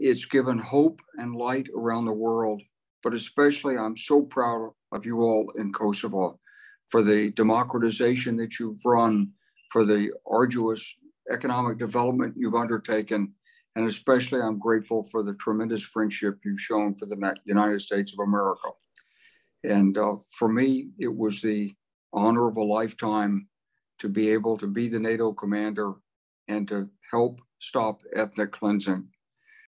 It's given hope and light around the world, but especially I'm so proud of you all in Kosovo for the democratization that you've run, for the arduous economic development you've undertaken, and especially I'm grateful for the tremendous friendship you've shown for the United States of America. And uh, for me, it was the honor of a lifetime to be able to be the NATO commander and to help stop ethnic cleansing.